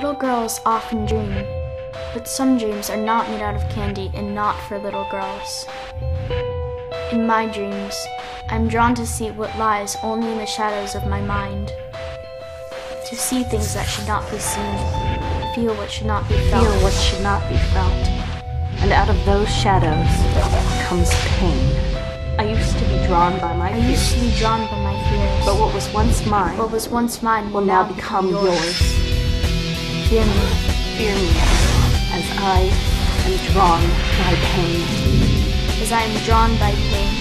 Little girls often dream, but some dreams are not made out of candy and not for little girls. In my dreams, I'm drawn to see what lies only in the shadows of my mind. To see things that should not be seen, feel what should not be felt. Feel what should not be felt. And out of those shadows comes pain. I used to be drawn by my I used to be drawn by my fears, but what was once mine what was once mine will now become yours. Fear me, Fear me, as I am drawn by pain. as I am drawn by pain.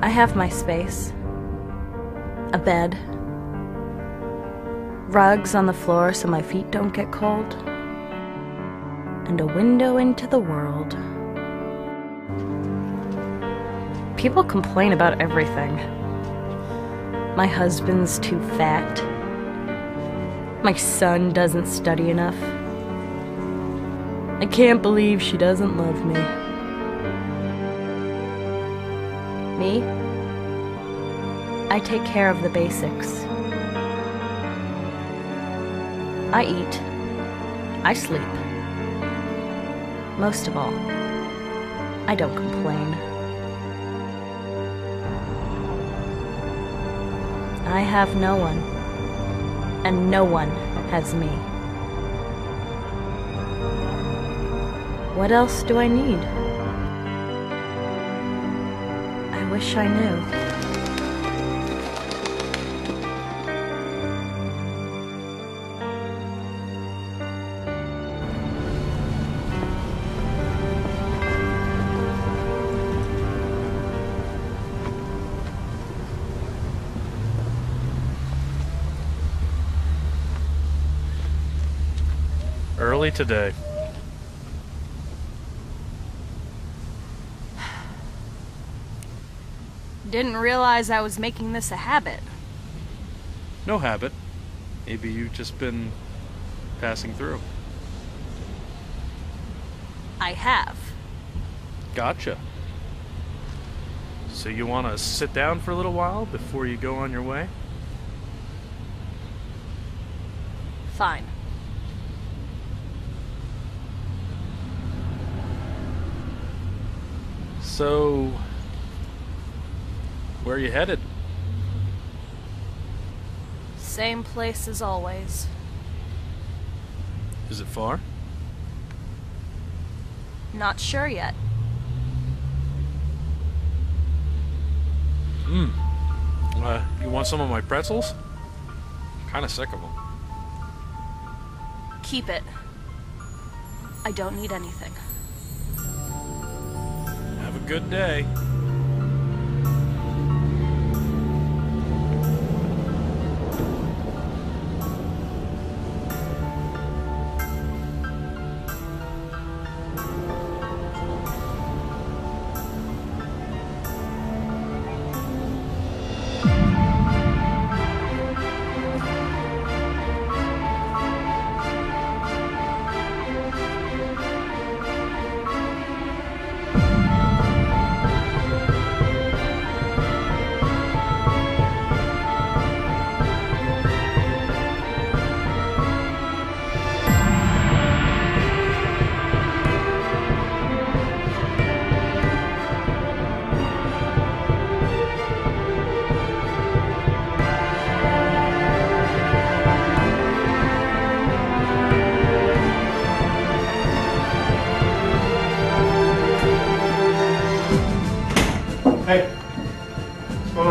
I have my space. A bed. Rugs on the floor so my feet don't get cold. And a window into the world. People complain about everything. My husband's too fat. My son doesn't study enough. I can't believe she doesn't love me. Me? I take care of the basics. I eat. I sleep. Most of all, I don't complain. I have no one, and no one has me. What else do I need? Wish I knew. Early today. Didn't realize I was making this a habit. No habit. Maybe you've just been passing through. I have. Gotcha. So you want to sit down for a little while before you go on your way? Fine. So, where are you headed? Same place as always. Is it far? Not sure yet. Hmm. Uh, you want some of my pretzels? Kind of sick of them. Keep it. I don't need anything. Have a good day.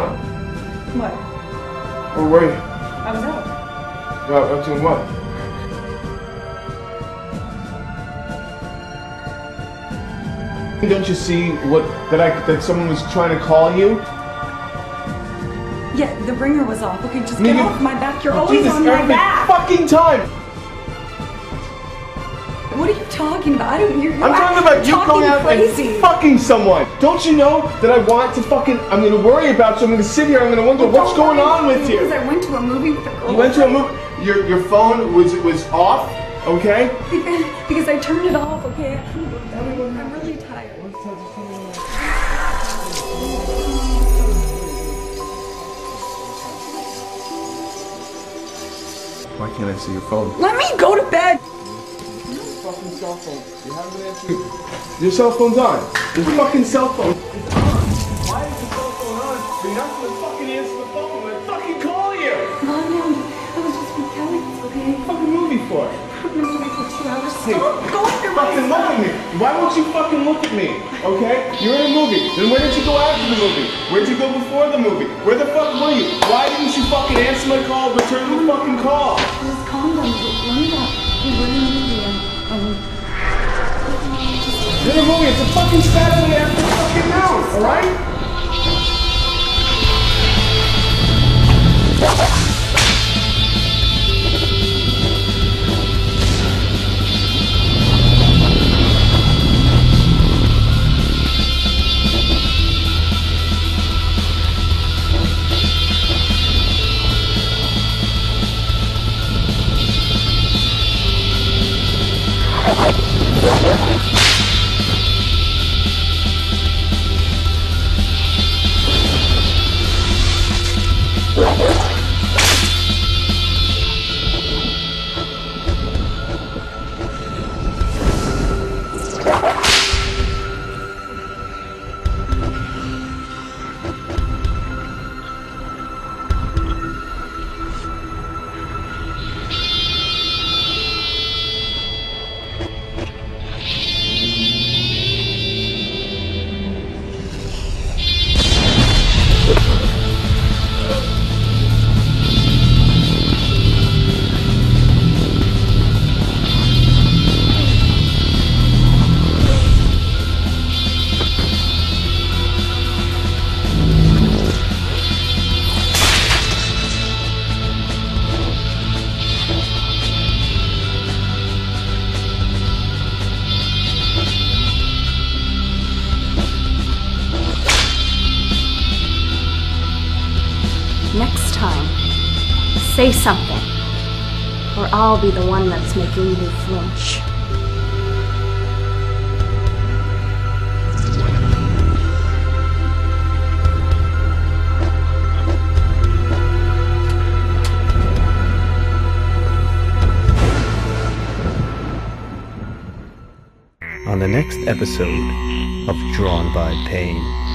What? Where were you? I was out. Well, up to what? Don't you see what that I that someone was trying to call you? Yeah, the ringer was off. Okay, just Maybe, get off my back. You're oh, always on my back. Fucking time. What are you talking about? I don't. You're, you're I'm talking about you talking going out crazy. and fucking someone. Don't you know that I want to fucking? I'm gonna worry about you. I'm gonna sit here. I'm gonna wonder what's going on with you. Because. I went to a movie with a girl. You went to a movie. Your your phone was was off. Okay. Because, because I turned it off. Okay. I'm really tired. Why can't I see your phone? Let me go to bed. Fucking cell phone. You haven't been answering. Your cell phone's on. Your fucking cell phone is on. Why is your cell phone on? But you're not gonna fucking answer the phone when I fucking call you. Mom, I was just with Kelly. Okay. Fucking movie for? I'm in the movie for two hours. Hey, Stop going through my fucking look at me. Why won't you fucking look at me? Okay? You're in a movie. Then where did you go after the movie? Where'd you go before the movie? Where the fuck were you? Why didn't you fucking answer my call? Return the fucking call. Just calm down. Let me go. We were You're movie. It's a fucking Saturday after fucking noon. All say something, or I'll be the one that's making you flinch. on the next episode of Drawn by Pain.